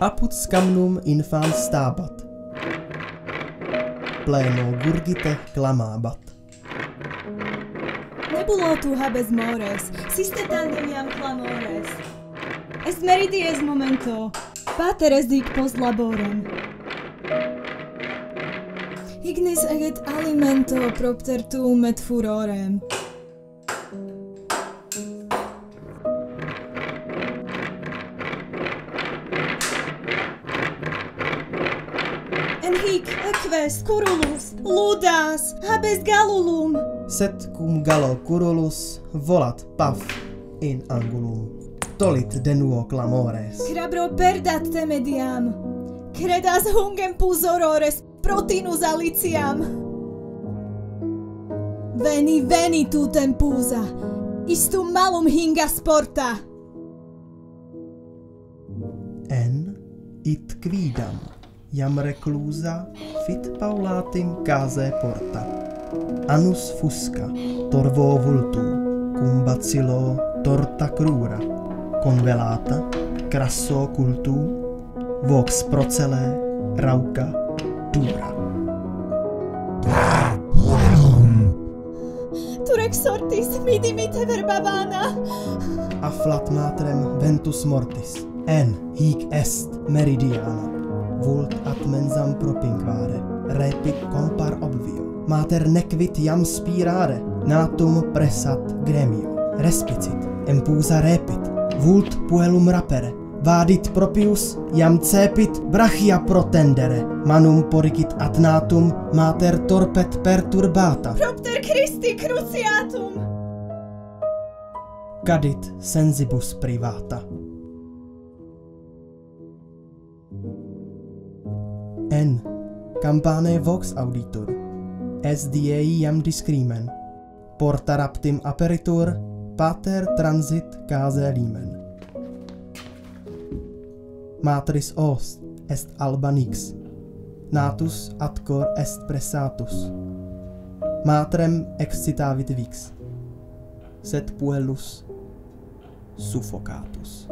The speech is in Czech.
apud scamnum infans stabat. Pleno gurgite clamabat. Nebulo tu habes mores, siste tandem iam clamores. Est meridies momento, pater est dic post laborem. Ignis eget alimento propter tuum et furorem. En hic eques curulus, ludas, habes galulum. Set cum gallo curulus volat paf in angulum. Tolit de nuo clamores. Crabro perdat te mediam. Credas hungem puzorores protinus aliciam. Veni, veni tu tempusa. Istum malum hinga sporta. En it quidam iam reclusa fit paulatim case porta. Anus fusca torvo vultu cum bacillo torta crura convelata crasso cultu vox procele rauca dura. Turex sortis, midi mite verbavana. Afflat matrem ventus mortis. En hic est meridiana. Vult at mensam propinquare. Repit compar obvio. Mater nequit iam spirare. Natum pressat gremio. Respicit. Empusa repit. Vult puellum rapere. Vadit propius, iam cepit brachia protendere. Manum poricit ad natum, mater torpet perturbata. Propter Christi cruciatum. Cadit sensibus privata. en campane vox auditur es die iam discrimen porta raptim aperitur pater transit case limen. Matris os est albanix natus atcor est pressatus. Matrem excitavit vix sed puellus suffocatus.